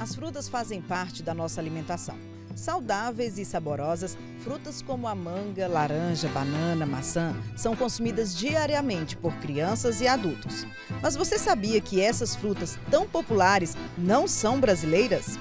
As frutas fazem parte da nossa alimentação. Saudáveis e saborosas, frutas como a manga, laranja, banana, maçã são consumidas diariamente por crianças e adultos. Mas você sabia que essas frutas tão populares não são brasileiras?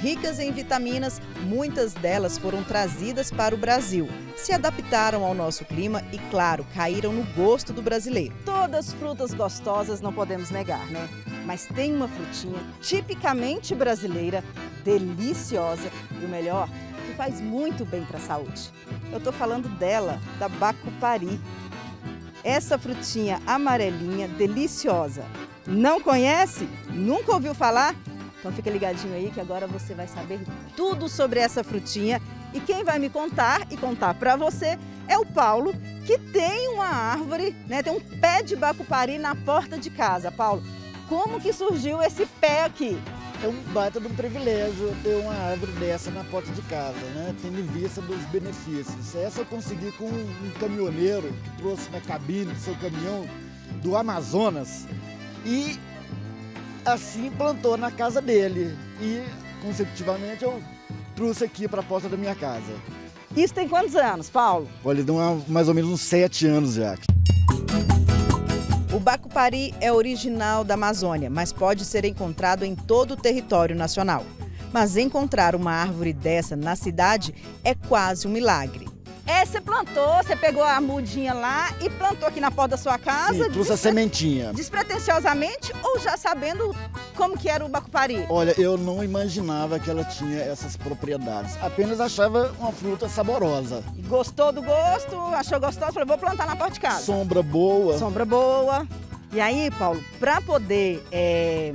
Ricas em vitaminas, muitas delas foram trazidas para o Brasil, se adaptaram ao nosso clima e, claro, caíram no gosto do brasileiro. Todas frutas gostosas não podemos negar, né? Mas tem uma frutinha tipicamente brasileira, deliciosa e o melhor, que faz muito bem para a saúde. Eu estou falando dela, da bacupari. Essa frutinha amarelinha, deliciosa. Não conhece? Nunca ouviu falar? Então fica ligadinho aí que agora você vai saber tudo sobre essa frutinha. E quem vai me contar e contar para você é o Paulo, que tem uma árvore, né, tem um pé de bacupari na porta de casa. Paulo, como que surgiu esse pé aqui? É um baita de um privilégio ter uma árvore dessa na porta de casa, né? Tendo em vista dos benefícios. Essa eu consegui com um caminhoneiro que trouxe na cabine do seu caminhão do Amazonas e assim plantou na casa dele. E, consecutivamente, eu trouxe aqui para a porta da minha casa. Isso tem quantos anos, Paulo? Olha, deu mais ou menos uns sete anos já. O bacupari é original da Amazônia, mas pode ser encontrado em todo o território nacional. Mas encontrar uma árvore dessa na cidade é quase um milagre. É, você plantou, você pegou a mudinha lá e plantou aqui na porta da sua casa? Sim, trouxe a sementinha. Despretensiosamente ou já sabendo como que era o bacupari? Olha, eu não imaginava que ela tinha essas propriedades. Apenas achava uma fruta saborosa. Gostou do gosto, achou gostoso, falou, vou plantar na porta de casa. Sombra boa. Sombra boa. E aí, Paulo, para poder é,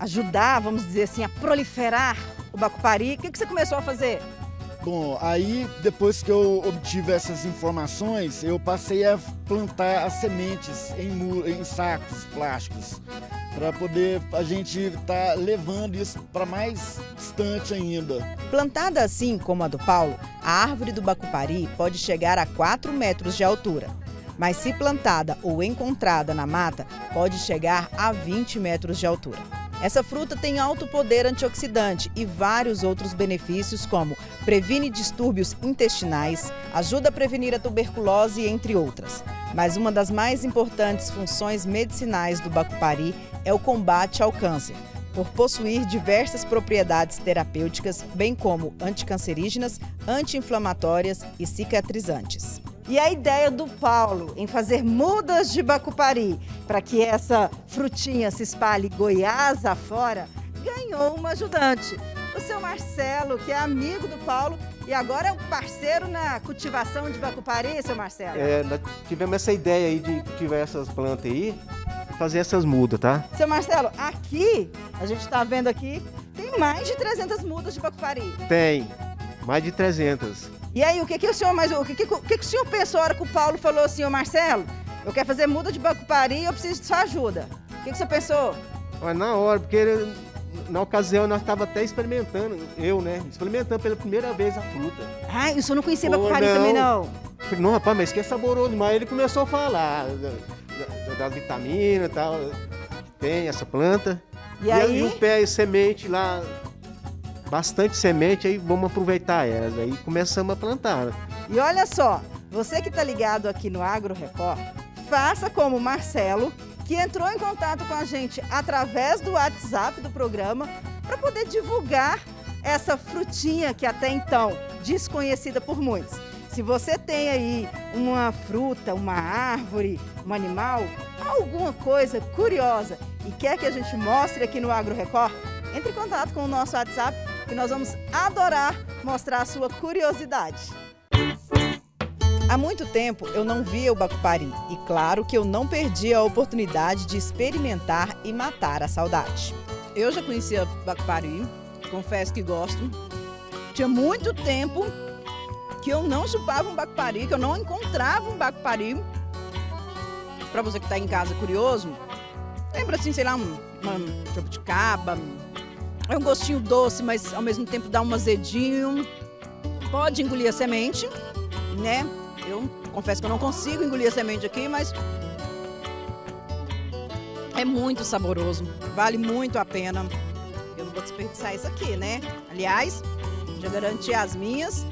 ajudar, vamos dizer assim, a proliferar o bacupari, o que, que você começou a fazer? Bom, aí depois que eu obtive essas informações, eu passei a plantar as sementes em, em sacos plásticos para poder a gente estar tá levando isso para mais distante ainda. Plantada assim como a do Paulo, a árvore do bacupari pode chegar a 4 metros de altura. Mas se plantada ou encontrada na mata, pode chegar a 20 metros de altura. Essa fruta tem alto poder antioxidante e vários outros benefícios, como previne distúrbios intestinais, ajuda a prevenir a tuberculose, entre outras. Mas uma das mais importantes funções medicinais do bacupari é o combate ao câncer, por possuir diversas propriedades terapêuticas, bem como anticancerígenas, anti-inflamatórias e cicatrizantes. E a ideia do Paulo em fazer mudas de bacupari para que essa frutinha se espalhe Goiás afora, ganhou uma ajudante. O seu Marcelo, que é amigo do Paulo e agora é o parceiro na cultivação de bacupari, seu Marcelo. É, tivemos essa ideia aí de cultivar essas plantas aí e fazer essas mudas, tá? Seu Marcelo, aqui, a gente está vendo aqui, tem mais de 300 mudas de bacupari. Tem, mais de 300. E aí, o que, que o senhor mais. O que, que, o que, que o senhor pensou a hora que o Paulo falou assim, ô Marcelo, eu quero fazer muda de Bacupari e eu preciso de sua ajuda? O que, que você pensou? Olha, na hora, porque na ocasião nós estávamos até experimentando, eu, né? Experimentando pela primeira vez a fruta. Ah, o senhor não conhecia Bacupari não. também, não? Não, rapaz, mas que é saboroso Mas Ele começou a falar das da, vitaminas e tal, tem essa planta. E, e aí? E o pé e semente lá bastante semente, aí vamos aproveitar elas. Aí começamos a plantar. E olha só, você que está ligado aqui no Agro Record, faça como Marcelo, que entrou em contato com a gente através do WhatsApp do programa para poder divulgar essa frutinha que até então desconhecida por muitos. Se você tem aí uma fruta, uma árvore, um animal, alguma coisa curiosa e quer que a gente mostre aqui no Agro Record, entre em contato com o nosso WhatsApp que nós vamos adorar mostrar a sua curiosidade. Há muito tempo eu não via o bacupari e claro que eu não perdi a oportunidade de experimentar e matar a saudade. Eu já conhecia bacupari, confesso que gosto. Tinha muito tempo que eu não chupava um bacupari, que eu não encontrava um bacupari. Para você que está em casa curioso, lembra assim, sei lá, um, uma jabuticaba, é um gostinho doce, mas ao mesmo tempo dá um azedinho. Pode engolir a semente, né? Eu confesso que eu não consigo engolir a semente aqui, mas É muito saboroso, vale muito a pena. Eu não vou desperdiçar isso aqui, né? Aliás, já garanti as minhas.